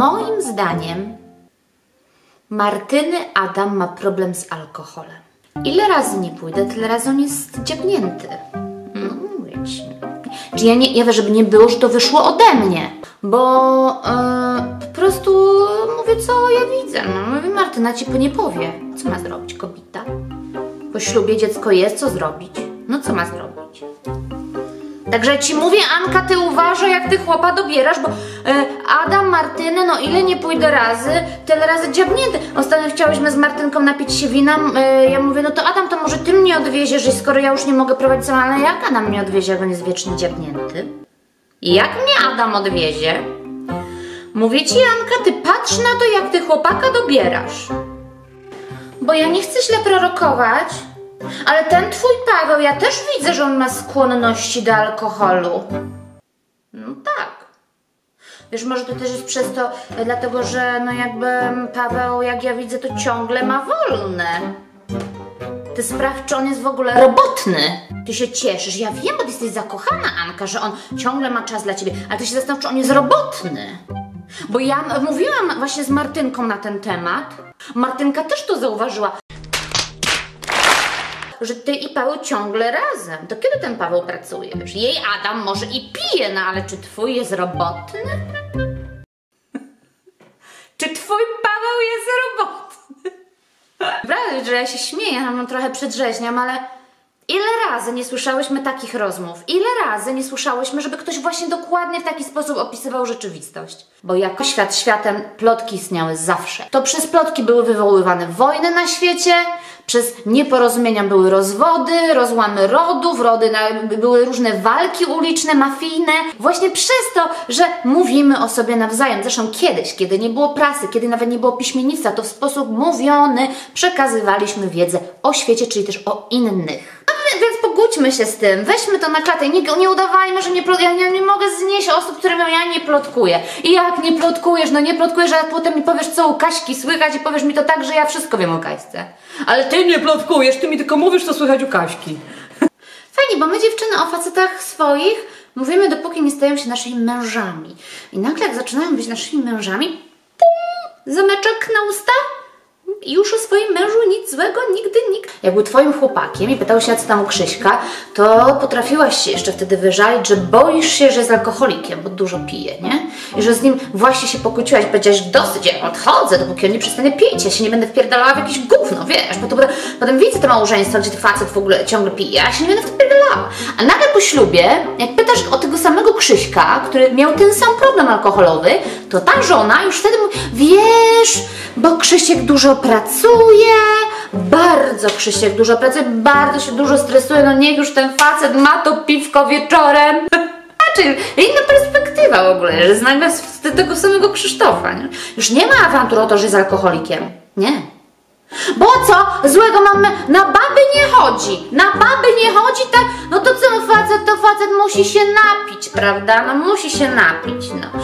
moim zdaniem Martyny Adam ma problem z alkoholem. Ile razy nie pójdę, tyle razy on jest dziabnięty. No ci. Czy ja nie, ja żeby nie było, że to wyszło ode mnie, bo e, po prostu mówię, co ja widzę. No, mówię, Martyna ci nie powie. Co ma zrobić kobieta? Po ślubie dziecko jest, co zrobić? No co ma zrobić? Także ci mówię, Anka, ty uważaj, jak ty chłopa dobierasz, bo e, Adam, Martynę, no ile nie pójdę razy, tyle razy dziabnięty. Ostatnio chciałyśmy z Martynką napić się wina, e, ja mówię, no to Adam, to może ty mnie odwieziesz, skoro ja już nie mogę prowadzić sama, ale jak Adam mnie odwiezie, jak on jest wiecznie dziabnięty? Jak mnie Adam odwiezie? Mówię ci, Anka, ty patrz na to, jak ty chłopaka dobierasz. Bo ja nie chcę źle prorokować, ale ten twój Paweł, ja też widzę, że on ma skłonności do alkoholu. No tak. Wiesz, może to też jest przez to, e, dlatego że no jakby Paweł, jak ja widzę, to ciągle ma wolne. Ty sprawdź, czy on jest w ogóle robotny. Ty się cieszysz. Ja wiem, bo ty jesteś zakochana, Anka, że on ciągle ma czas dla ciebie, ale ty się zastanów, czy on jest robotny. Bo ja mówiłam właśnie z Martynką na ten temat. Martynka też to zauważyła że ty i Paweł ciągle razem. To kiedy ten Paweł pracuje? Wiesz, jej Adam może i pije, no ale czy twój jest robotny? czy twój Paweł jest robotny? Prawda, że ja się śmieję, no trochę przedrzeźniam, ale ile razy nie słyszałyśmy takich rozmów? Ile razy nie słyszałyśmy, żeby ktoś właśnie dokładnie w taki sposób opisywał rzeczywistość? Bo jako świat światem plotki istniały zawsze. To przez plotki były wywoływane wojny na świecie, przez nieporozumienia były rozwody, rozłamy rodów, rody na, były różne walki uliczne, mafijne. Właśnie przez to, że mówimy o sobie nawzajem. Zresztą kiedyś, kiedy nie było prasy, kiedy nawet nie było piśmiennictwa, to w sposób mówiony przekazywaliśmy wiedzę o świecie, czyli też o innych. A pogódźmy się z tym, weźmy to na klatę, nie, nie udawajmy, że nie ja nie, nie mogę znieść osób, które mówią, ja nie plotkuję. I jak nie plotkujesz, no nie plotkujesz, a potem mi powiesz, co u Kaśki słychać i powiesz mi to tak, że ja wszystko wiem o Kaśce. Ale ty nie plotkujesz, ty mi tylko mówisz, co słychać u Kaśki. Fajnie, bo my dziewczyny o facetach swoich mówimy, dopóki nie stają się naszymi mężami. I nagle jak zaczynają być naszymi mężami, pum, zameczek na usta, i już o swoim mężu nic złego nigdy nikt. Jak był twoim chłopakiem i pytał się, co tam u Krzyśka, to potrafiłaś się jeszcze wtedy wyżalić, że boisz się, że jest alkoholikiem, bo dużo pije, nie? I że z nim właśnie się pokłóciłaś, powiedziałaś dosyć, ja odchodzę, dopóki on nie przestanie pić, ja się nie będę wpierdalała w jakieś gówno, wiesz, bo to potem, widzę te małżeństwa, gdzie ten facet w ogóle ciągle pije, ja się nie będę wpierdalała. A nagle po ślubie, jak pytasz o tego samego Krzyśka, który miał ten sam problem alkoholowy, to ta żona już wtedy mówi, wiesz, bo Krzysiek dużo pracuje, bardzo Krzysiek dużo pracuje, bardzo się dużo stresuje, no niech już ten facet ma to piwko wieczorem. Znaczy, inna perspektywa w ogóle, że znamy z z tego samego Krzysztofa. Nie? Już nie ma awantur o to, że jest alkoholikiem. Nie. Bo co? Złego mamy, na baby nie chodzi. Na baby nie chodzi, tak? No to co facet, to facet musi się napić, prawda? No musi się napić, no.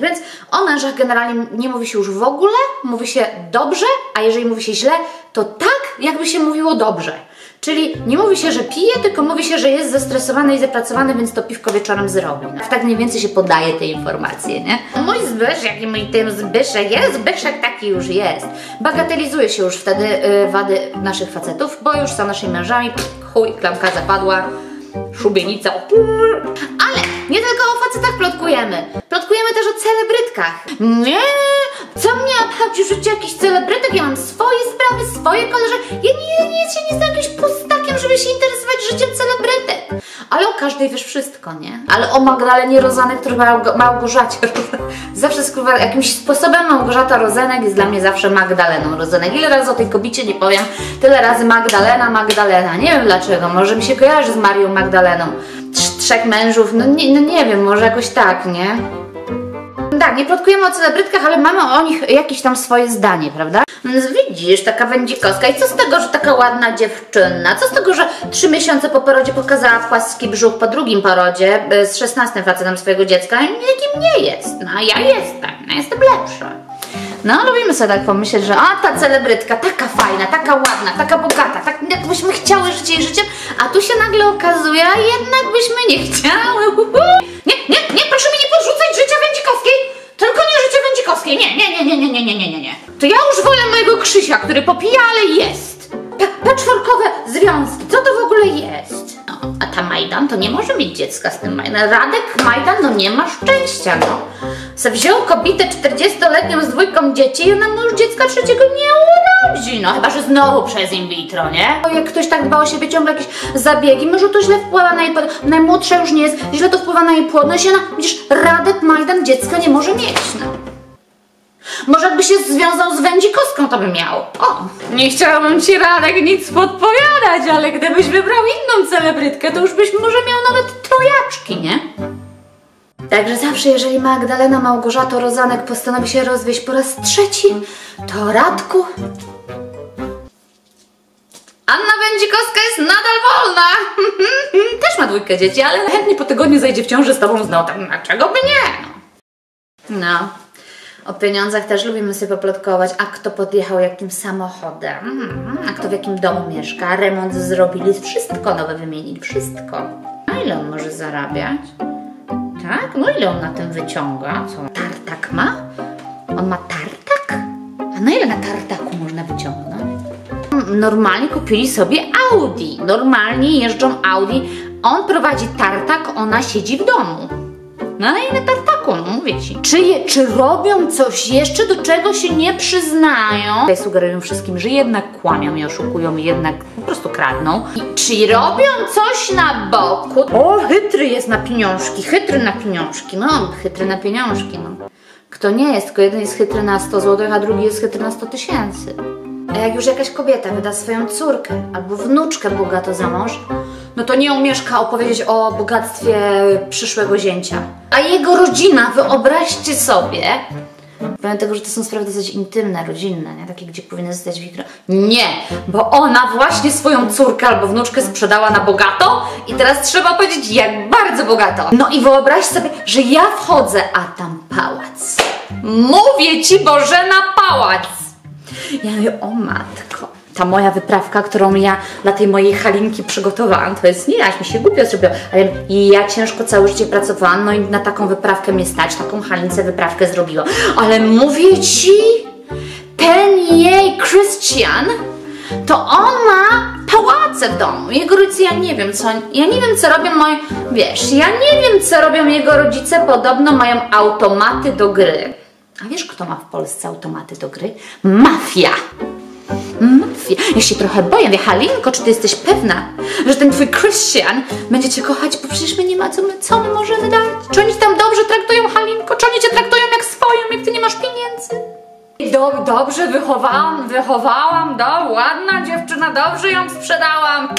Więc o mężach generalnie nie mówi się już w ogóle, mówi się dobrze, a jeżeli mówi się źle, to tak, jakby się mówiło dobrze. Czyli nie mówi się, że pije, tylko mówi się, że jest zestresowany i zapracowany, więc to piwko wieczorem zrobi. Tak mniej więcej się podaje te informacje, nie? Mój Zbyszek i mój tym Zbyszek jest, Zbyszek taki już jest. Bagatelizuje się już wtedy y, wady naszych facetów, bo już są naszymi mężami, chuj, klamka zapadła, szubienica, ale nie tylko o facetach plotkujemy. Plotkujemy też o celebrytkach. Nie, co mnie obchodzi życie jakichś celebrytek? Ja mam swoje sprawy, swoje koleżanki. Ja nie, nie, się nie jestem jakimś pustakiem, żeby się interesować życiem celebrytek. Ale o każdej wiesz wszystko, nie? Ale o Magdalenie Rozanek, która Małgo, Małgorzacie zawsze skrywa jakimś sposobem Małgorzata Rozenek jest dla mnie zawsze Magdaleną Rozenek. Ile razy o tej kobicie nie powiem, tyle razy Magdalena, Magdalena. Nie wiem dlaczego, może mi się kojarzy z Marią Magdaleną. Trz- trzech mężów, no nie, no nie wiem, może jakoś tak, nie? Tak, nie plotkujemy o celebrytkach, ale mamy o nich jakieś tam swoje zdanie, prawda? Więc widzisz, taka wędzikowska. I co z tego, że taka ładna dziewczyna? Co z tego, że trzy miesiące po porodzie pokazała płaski brzuch po drugim porodzie e, z 16 facetem swojego dziecka? Jakim nie jest. No, ja jestem. No, jestem lepsza. No, lubimy sobie tak pomyśleć, że a ta celebrytka, taka fajna, taka ładna, taka bogata, tak jakbyśmy chciały żyć jej życiem, a tu się nagle okazuje, a jednak byśmy nie chciały. Nie, nie, nie, nie nie nie, nie, nie, nie, nie, nie, nie, nie, nie. To ja już wolę mojego Krzysia, który popija, ale jest. Pa patchworkowe związki, co to w ogóle jest? No, a ta Majdan to nie może mieć dziecka z tym Majdan. Radek Majdan no nie ma szczęścia, no. Se wziął kobietę 40-letnią z dwójką dzieci i ona mu już dziecka trzeciego nie urodzi. No chyba, że znowu przez in vitro, nie? Bo jak ktoś tak dba o siebie, ciągle jakieś zabiegi, może to źle wpływa na jej płodność. Najmłodsza już nie jest, źle to wpływa na jej płodność i ona, widzisz, Radek Majdan dziecka nie może mieć, no. Może jakby się związał z Wędzikowską, to by miał. O, nie chciałabym ci Radek nic podpowiadać, ale gdybyś wybrał inną celebrytkę, to już byś może miał nawet trojaczki, nie? Także zawsze, jeżeli Magdalena Małgorzato Rozanek postanowi się rozwieść po raz trzeci, to Radku... Anna Wędzikowska jest nadal wolna. Też ma dwójkę dzieci, ale chętnie po tygodniu zajdzie w ciąży z tobą znowu. Tak, dlaczego by nie? No. O pieniądzach też lubimy sobie poplotkować, a kto podjechał jakim samochodem, mhm, a kto w jakim domu mieszka, remont zrobili, wszystko nowe wymienili, wszystko. A ile on może zarabiać? Tak? No ile on na tym wyciąga? Co? Tartak ma? On ma tartak? A na ile na tartaku można wyciągnąć? Normalnie kupili sobie Audi. Normalnie jeżdżą Audi. On prowadzi tartak, ona siedzi w domu. No i na tartaku, no mówię ci. Czy, je, czy robią coś jeszcze, do czego się nie przyznają? Tutaj sugerują wszystkim, że jednak kłamią i oszukują jednak po prostu kradną. I czy robią coś na boku? O, chytry jest na pieniążki, chytry na pieniążki. No, chytry na pieniążki, no. Kto nie jest, tylko jeden jest chytry na 100 zł, a drugi jest chytry na 100 tysięcy. A jak już jakaś kobieta wyda swoją córkę albo wnuczkę bogato za mąż, no to nie umieszka opowiedzieć o bogactwie przyszłego zięcia. A jego rodzina, wyobraźcie sobie, Powiem tego, że to są sprawy dosyć intymne, rodzinne, nie? takie, gdzie powinny zostać wikro. Nie, bo ona właśnie swoją córkę albo wnuczkę sprzedała na bogato i teraz trzeba powiedzieć, jak bardzo bogato. No i wyobraź sobie, że ja wchodzę, a tam pałac. Mówię ci, Bożena, pałac! Ja mówię, o matko, ta moja wyprawka, którą ja dla tej mojej Halinki przygotowałam, to jest nie, aż mi się głupio zrobiło, ale ja ciężko całe życie pracowałam, no i na taką wyprawkę mnie stać, taką Halince wyprawkę zrobiła. Ale mówię Ci, ten jej Christian, to on ma pałace w domu. Jego rodzice, ja nie wiem co, ja nie wiem co robią moi, wiesz, ja nie wiem co robią jego rodzice, podobno mają automaty do gry. A wiesz, kto ma w Polsce automaty do gry? Mafia! Mafia. Ja się trochę boję. Wie, Halinko, czy ty jesteś pewna, że ten twój Christian będzie cię kochać, bo przecież my nie ma co my, co my możemy dać? Czy oni tam dobrze traktują Halinko? Czy oni cię traktują Do, dobrze wychowałam, wychowałam, do, ładna dziewczyna, dobrze ją sprzedałam.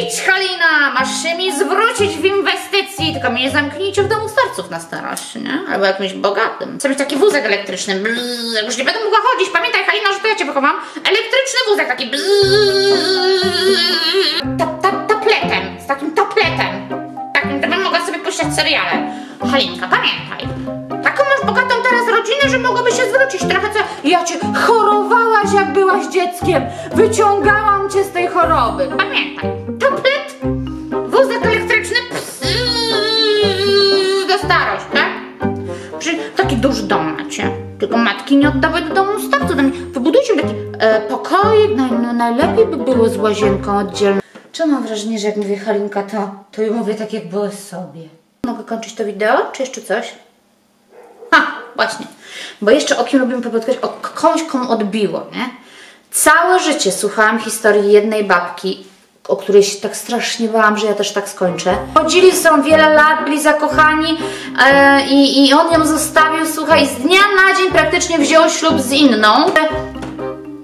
Idź Halina, masz się mi zwrócić w inwestycji, tylko mnie nie zamknijcie w domu starców na starość, nie? Albo jakimś bogatym. Chcę mieć taki wózek elektryczny, bzz, już nie będę mogła chodzić, pamiętaj Halina, że to ja cię wychowam. Elektryczny wózek, taki bzz, ta, ta, z takim tapletem. Takim, żebym mogła sobie puszczać seriale. Halinka, pamiętaj. Zwrócić trochę co... Ja cię chorowałaś jak byłaś dzieckiem. Wyciągałam cię z tej choroby. Pamiętaj. Tablet, wózek elektryczny, psss, do starość, tak? Czyli taki duży dom macie. Tylko matki nie oddawaj do domu starców. Wybudujcie taki e, pokoik, naj, no, najlepiej by było z łazienką oddzielną. Czy mam wrażenie, że jak mówię Halinka, to, to ja mówię tak jak było sobie. Mogę kończyć to wideo, czy jeszcze coś? Ha, właśnie. Bo jeszcze o kim lubimy poplotkać? O komuś, komu odbiło, nie? Całe życie słuchałam historii jednej babki, o której się tak strasznie bałam, że ja też tak skończę. Chodzili są wiele lat, byli zakochani e, i, i on ją zostawił, słuchaj, z dnia na dzień praktycznie wziął ślub z inną.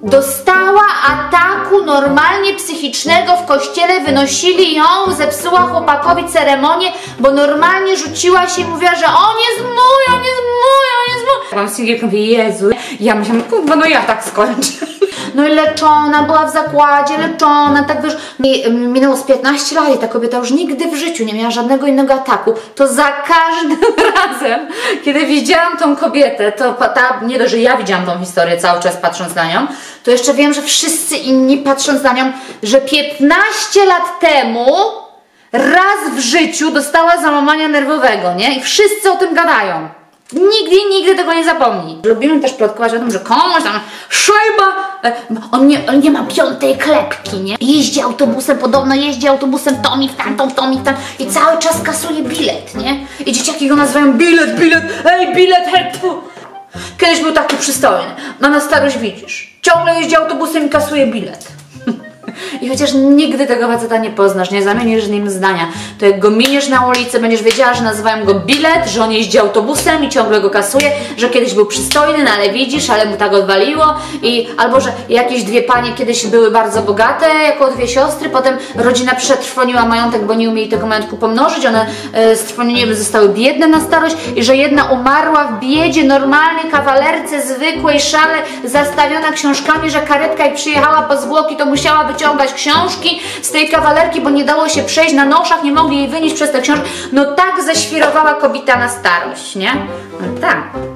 Dostała ataku normalnie psychicznego w kościele, wynosili ją, zepsuła chłopakowi ceremonię, bo normalnie rzuciła się i mówiła, że on jest mój, on jest mój. Mam singielkę, mówię, Jezu, ja myślałam, kurwa, no ja tak skończę. No i leczona, była w zakładzie, leczona, tak wiesz, mi- minęło z 15 lat i ta kobieta już nigdy w życiu nie miała żadnego innego ataku. To za każdym razem, kiedy widziałam tą kobietę, to ta, nie dość, że ja widziałam tą historię cały czas patrząc na nią, to jeszcze wiem, że wszyscy inni patrząc na nią, że 15 lat temu raz w życiu dostała załamania nerwowego, nie? I wszyscy o tym gadają. Nigdy, nigdy tego nie zapomni. Lubimy też plotkować o tym, że komuś tam szajba, e, on nie, on nie ma piątej klepki, nie? Jeździ autobusem, podobno jeździ autobusem tom i w tamtą, tom i w tam i cały czas kasuje bilet, nie? I dzieciaki go nazywają bilet, bilet, ej, bilet, hej, pu. Kiedyś był taki przystojny, a na starość widzisz, ciągle jeździ autobusem i kasuje bilet. I chociaż nigdy tego faceta nie poznasz, nie zamienisz z nim zdania, to jak go miniesz na ulicy, będziesz wiedziała, że nazywają go bilet, że on jeździ autobusem i ciągle go kasuje, że kiedyś był przystojny, no ale widzisz, ale mu tak odwaliło i albo, że jakieś dwie panie kiedyś były bardzo bogate, jako dwie siostry, potem rodzina przetrwoniła majątek, bo nie umieli tego majątku pomnożyć, one e, z trwonieniem zostały biedne na starość i że jedna umarła w biedzie, normalnej kawalerce, zwykłej szale, zastawiona książkami, że karetka jak przyjechała po zwłoki, to musiała wyciągać książki z tej kawalerki, bo nie dało się przejść na noszach, nie mogli jej wynieść przez te książki. No tak zaświrowała kobieta na starość, nie? No tak.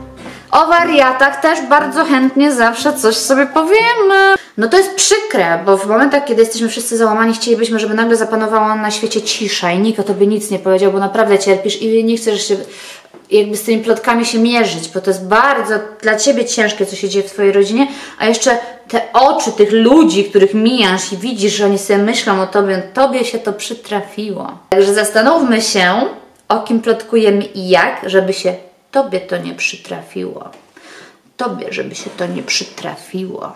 O wariatach też bardzo chętnie zawsze coś sobie powiemy. No to jest przykre, bo w momentach, kiedy jesteśmy wszyscy załamani, chcielibyśmy, żeby nagle zapanowała na świecie cisza i nikt o tobie nic nie powiedział, bo naprawdę cierpisz i nie chcesz się jakby z tymi plotkami się mierzyć, bo to jest bardzo dla Ciebie ciężkie, co się dzieje w Twojej rodzinie, a jeszcze te oczy tych ludzi, których mijasz i widzisz, że oni sobie myślą o Tobie, Tobie się to przytrafiło. Także zastanówmy się, o kim plotkujemy i jak, żeby się Tobie to nie przytrafiło. Tobie, żeby się to nie przytrafiło.